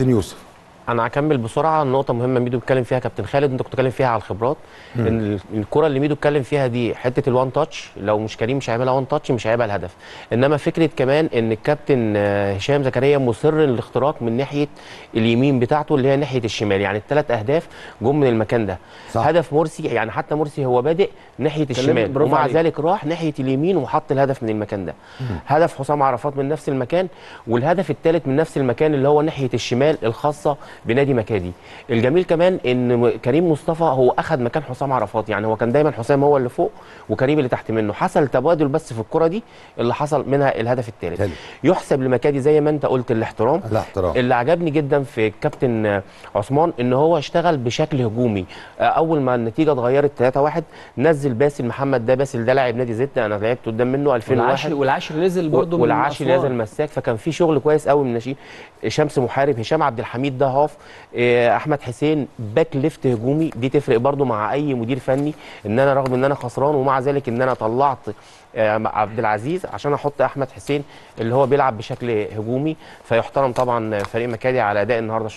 يوسف. أنا هكمل بسرعة نقطه مهمه ميدو بيتكلم فيها كابتن خالد انت كنت بتتكلم فيها على الخبرات. إن الكره اللي ميدو اتكلم فيها دي حتة الوان تاتش لو مش كريم مش هيعملها وان تاتش مش هيبقى الهدف. انما فكره كمان ان الكابتن آه، هشام زكريا مصر الاختراق من ناحيه اليمين بتاعته اللي هي ناحيه الشمال يعني الثلاث اهداف جم من المكان ده. صح. هدف مرسي يعني حتى مرسي هو بادئ ناحيه الشمال ومع عليك. ذلك راح ناحيه اليمين وحط الهدف من المكان ده. هدف حسام عرفات من نفس المكان والهدف الثالث من نفس المكان اللي هو ناحيه الشمال الخاصه بنادي مكادي. الجميل كمان إن كريم مصطفى هو اخذ مكان حسام عرفات. يعني هو كان دايما حسام هو اللي فوق وكريم اللي تحت منه. حصل تبادل بس في الكرة دي اللي حصل منها الهدف الثالث حلو. يحسب لمكادي زي ما أنت قلت الاحترام. الاحترام. اللي عجبني جدا في الكابتن آه، عثمان إن هو اشتغل بشكل هجومي. أول ما النتيجة اتغيرت 3-1 نزل باسل محمد. ده باسل ده لاعب نادي زد أنا لعبت قدام منه 2001 والعاشر نزل برضه من والعاشر. نازل مساك. فكان في شغل كويس قوي من ناشئين شمس محارب. هشام عبد الحميد ده half آه، احمد حسين back left هجومي. دي تفرق برضو مع اي مدير فني ان أنا رغم ان أنا خسران ومع ذلك ان أنا طلعت آه، عبد العزيز عشان أحط احمد حسين اللي هو بيلعب بشكل هجومي. فيحترم طبعا فريق مكادي على أداء النهارده.